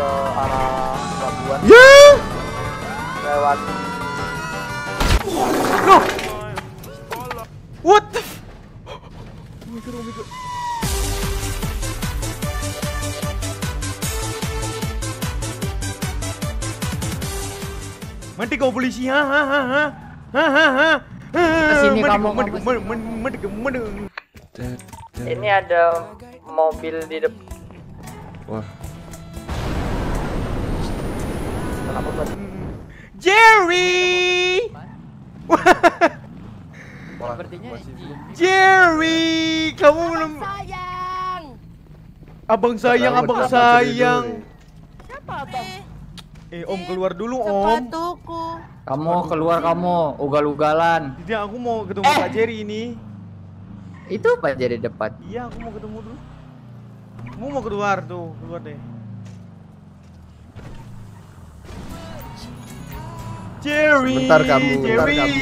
ke arah pelabuhan Ya. lewat No! What the Oh my god, oh my god. Mati kau polisi, ha ha ha ha ha ha ha. Ke sini Mati kamu, kau, mati kamu kau, mati mati kau, mati kau. ini ada mobil di depan Wah. Kenapa buat Jerry! Sepertinya Jerry, kamu belum Sayang. Abang sayang, abang sayang. Siapa abang? Eh, Om keluar dulu, Om. Sepatuku. kamu keluar kamu ugal-ugalan. Tidak, aku mau ketemu Eh. Pak Jerry ini. Itu Pak jadi depan. Iya, aku mau ketemu dulu. Kamu mau keluar tuh, keluar deh. Jerry, Bentar kamu, bentar Jerry. kamu.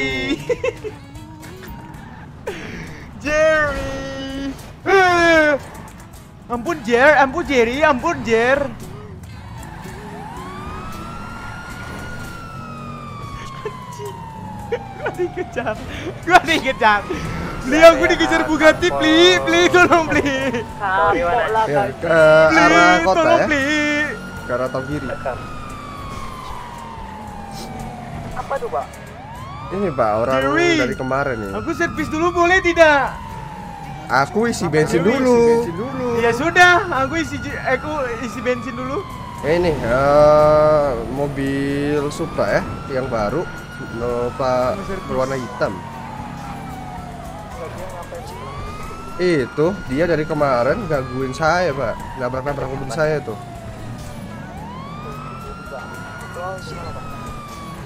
Jerry. Eh. Ampun Jer, ampun Jerry, ampun Jer. Gua dikejar, gua dikejar. Beli aku dikejar Bugatti, beli, beli, tolong beli. Ya, ke arah kota tolong ya. beli. Ke arah tol kiri. Apa tuh pak Ini Pak, orang Jerry. dari kemarin nih. Aku servis dulu boleh tidak? Aku isi bensin dulu. isi bensin dulu. Ya sudah, aku isi aku isi bensin dulu. Ini eh, mobil Supra ya, yang baru, no, Pak berwarna hitam. Itu dia dari kemarin gangguin saya Pak, nabrak-nabrak mobil saya tuh.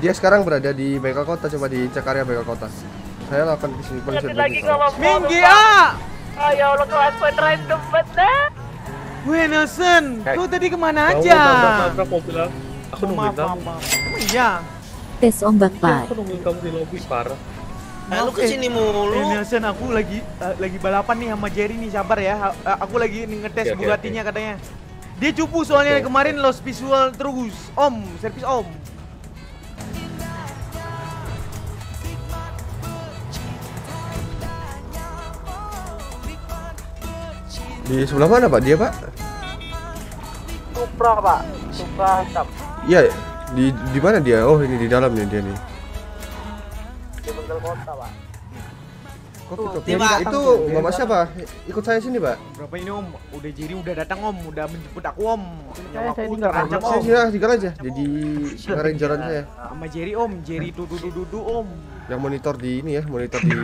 Dia sekarang berada di bengkel kota, coba dicek area bengkel kota. Saya lakukan ke sini polisi Ngerti dan lagi kalau Minggi ah. ayo lo kelas drive depan dah Weh Nelson, kau tadi ke mana aja? nabrak mobil aku. Aku nungguin kamu. iya. Tes ombak Iya, Pak. Aku nungguin kamu di lobby parah. Eh, lu ke sini mulu. Eh Nelson, aku lagi eh, lagi balapan nih sama Jerry nih, sabar ya. Ha- eh, aku lagi ngetes oke, Bugatti-nya katanya. Dia cupu soalnya Oke. kemarin lost visual terus. Om, servis Om. Di sebelah mana Pak dia Pak? Supra pak Supra hitam Iya, di di mana dia? Oh ini di dalam nih dia nih. di bengkel kota pak Kok tutup? Dia, Pak. Itu bapak siapa? Ikut saya sini Pak. Berapa ini Om? Udah Jerry udah datang Om, udah menjemput aku Om. Saya- Aku saya tinggal terancam Saya Om. sini lah, tinggal aja. Jadi ngerenjaran saya. Sama Jerry Om, Jerry dudu-dudu Om. Yang monitor di ini ya, monitor di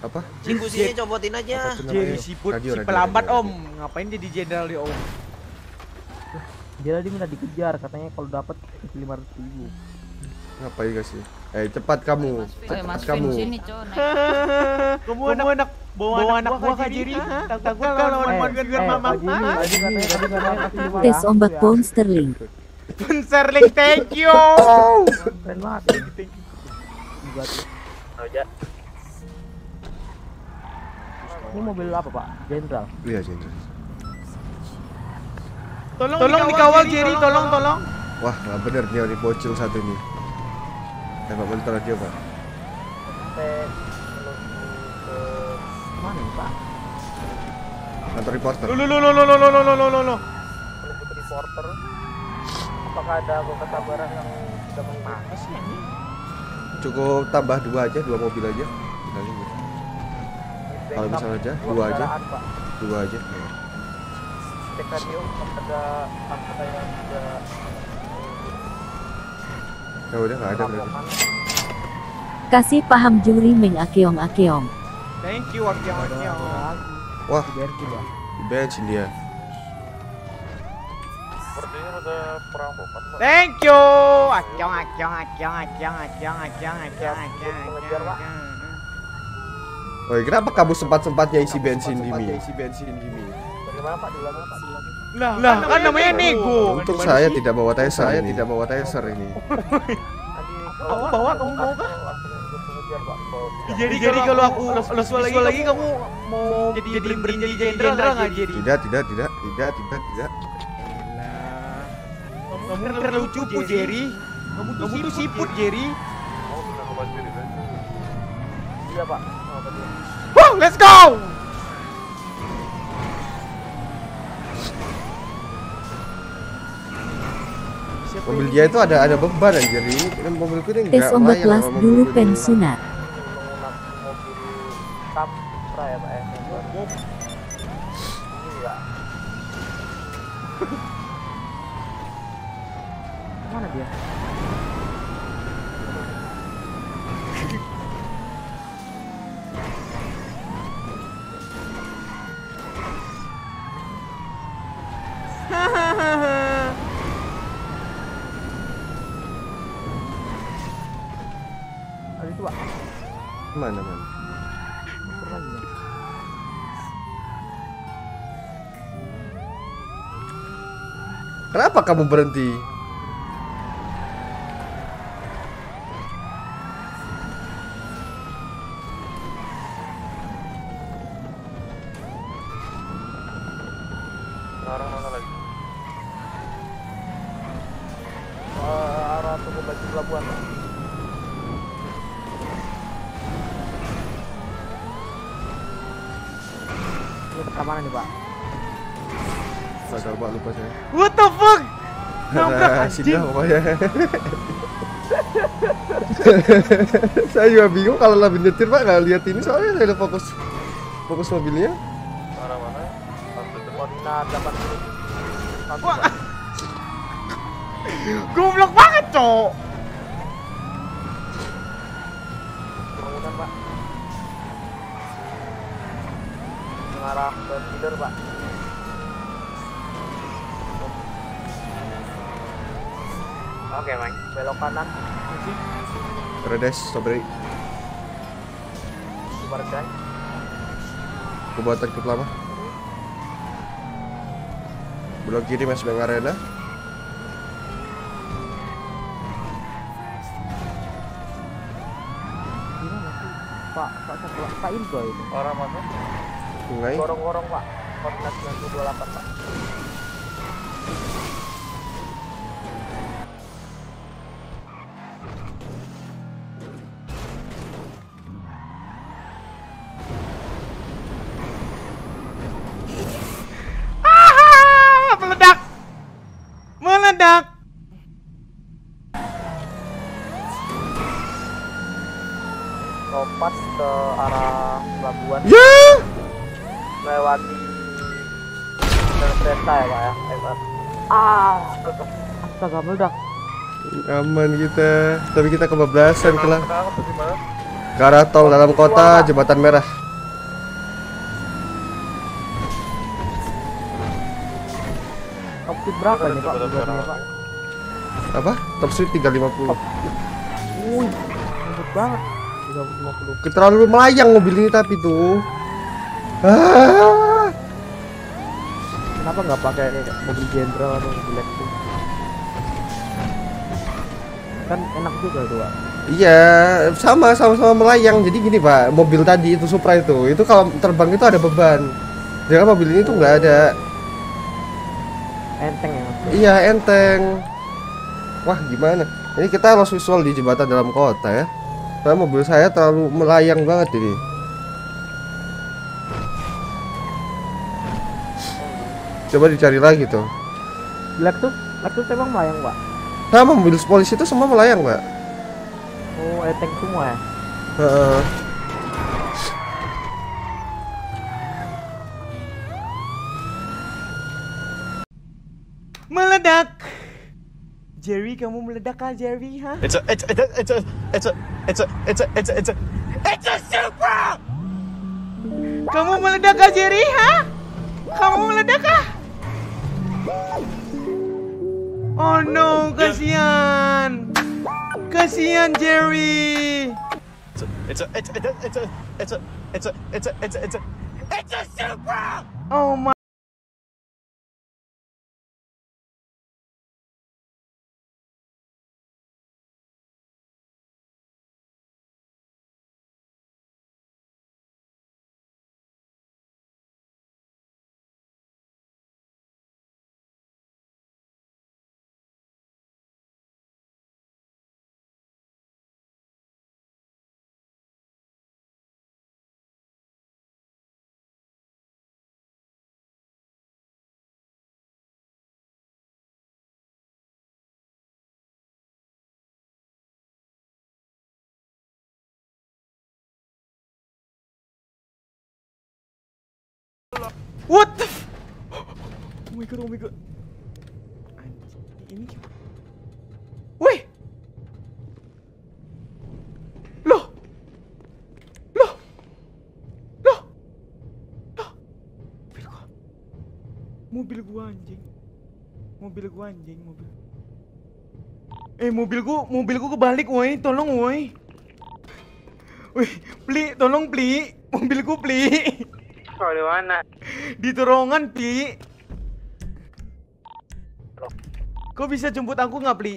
apa? Singgusinya cobotin aja. jadi siput si pelambat Om. Ngapain dia di jenderal di Om? tadi diminta dikejar katanya kalau dapat 500 ribu. Ngapain kasih? Eh cepat kamu. Cepat kamu. Sini, kamu anak, anak bawa anak buah Kak jiri. Tanggung gua lawan gue mama. Tes ombak pound sterling. Pound sterling thank you. Keren banget. Thank you ini mobil apa pak jenderal Iya jenderal. Tolong, tolong dikawal Jerry, tolong, tolong. Wah, nggak bener dia nih bocil satu ini. Eh, Pak monitor aja Pak. mana nih pak Kantor reporter. Lo lo lo lo lo lo lo lo lo lo reporter apakah ada kok kesabaran yang sudah menang Cukup tambah dua aja, dua mobil aja. Kita lihat. Kalau misalnya aja, dua aja. Dua aja. Ya. Ya udah nggak ada berarti. Kasih paham juri meng akeong akeong. Thank you, Akyong Akyong. Wah, bensin dia. Thank you. Akyong Akyong Akyong Akyong Akyong Akyong Akyong Akyong Mengejar, Pak. Woi, kenapa kamu sempat-sempatnya isi bensin di Mi? Isi bensin di Mi. bagaimana pak diulangi pak Lah, lah kan namanya nego. Untung saya tidak bawa taser, saya tidak bawa taser ini. tadi Aku bawa, kamu mau kah? pak Jadi jadi kalau aku los lagi lagi kamu mau jadi jadi berhenti jadi jenderal nggak jadi? Tidak, tidak, tidak, tidak, tidak, tidak. Kamu terlalu cupu Jerry. Kamu tuh siput Jerry. Iya pak. Apa dia? Wow, let's go. Mobil dia itu ada ada beban anjir. Ini kan mobilku ini Tes enggak layak kelas dulu mobil ini. pensiunat. Menggunakan mobil Supra ya pak ya. yang baru. Iya. Mana dia? Ada itu pak. Mana mana? Kenapa kamu berhenti? Arah mana lagi? Eh, arah tunggu baju pelabuhan pak. Ini ke mana nih pak? Tahu pak lupa saya. What the fuck? Nabrak anjing. sini lah pokoknya. saya juga bingung kalau lebih nyetir pak nggak lihat ini soalnya saya udah fokus fokus mobilnya. Arah mana? Koordinat 80. Satu, Wah. Pak. Goblok banget, Cok. Bangunan pak. Mengarah ke feeder pak. Oke, Mike. Belok kanan. Redes, strawberry. Bardan. Kebuatan klub lama. Belok kiri Mas Bang Arena. Pak, Pak Pak Indro itu. Arah mana? Sungai. Gorong-gorong pak. Koordinat 928 pak. Ah, meledak. Meledak. Lompat ke arah pelabuhan. Ya. Lewati rel kereta ya pak ya. Pak. Ah, astaga meledak. Aman kita, tapi kita kebablasan kelah. Ke arah tol dalam kota jembatan merah. Top speed berapa ini pak? Apa? Top speed 350. Wih, lembut banget. 350. Kita terlalu melayang mobil ini tapi tuh. Ah. Kenapa nggak pakai mobil jenderal atau mobil Lexus? Kan enak juga tuh, Pak. Iya, sama sama-sama melayang. Jadi gini pak, mobil tadi itu Supra itu, itu kalau terbang itu ada beban. Jangan mobil ini tuh nggak ada. Enteng ya, Mas. Iya enteng. Wah gimana? Ini kita lost visual di jembatan dalam kota ya. Karena mobil saya terlalu melayang banget ini. Coba dicari lagi tuh. Lexus, Lexus emang melayang, Pak. Sama mobil polisi itu semua melayang pak. Oh, enteng semua ya. Heeh. Meledak. Jerry, kamu meledak kah, Jerry? Hah? It's a, it's a, it's a, it's a, it's a, it's a, it's a, it's a, it's a Supra! Kamu meledak kah, Jerry? Hah? Kamu meledak kah? Oh no, kasihan. Kasihan Jerry. It's a, it's a, it's a, it's a, it's a, it's a, it's a, it's a, it's a, it's a Supra! Oh my What the f- Oh my god, oh my god. Ini gimana? Weh. Loh. Loh. Loh. Loh. Mobil gua. Mobil gua anjing. Mobil gua anjing, mobil. Eh, mobil gua, mobil gua kebalik, woi. Tolong, woi. Wih, Pli, tolong Pli. Mobil gua Pli. Oh, di mana? Di terowongan, Pli. Kau bisa jemput aku nggak, Pli?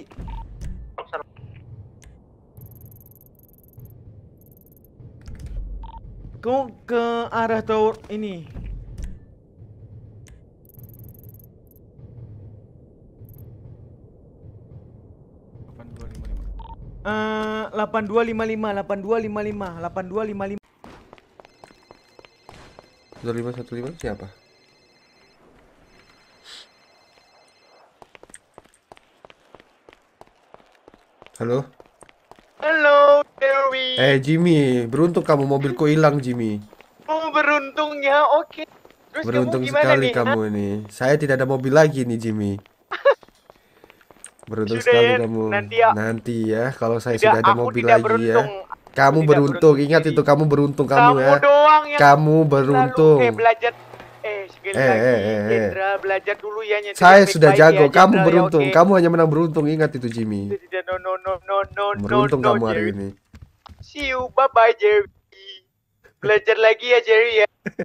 Kau ke arah tower ini. Eh, 8255, 8255, 8255. 2515 siapa? Halo? Halo, Dewi. Eh Jimmy, beruntung kamu mobilku hilang Jimmy. Oh, beruntung ya. Oke. Terus Beruntung kamu sekali nih? kamu ini. Saya tidak ada mobil lagi nih Jimmy. Beruntung Sudah sekali ya, kamu. nanti ya. Nanti ya, kalau saya Tidak, sudah ada mobil lagi beruntung. ya. Kamu tidak beruntung, beruntung, ingat itu kamu beruntung Kamu, kamu, ya. doang yang Kamu selalu beruntung. eh belajar eh sekali Eh, lagi eh, eh, eh. Jendra belajar dulu ya nyetir Saya sudah jago, ya, kamu Jendra, ya, beruntung. oke? Kamu hanya menang beruntung, ingat itu Jimmy. No no no no no no Beruntung no, kamu hari Jerry. ini. See you, bye bye Jerry. Belajar lagi ya Jerry ya.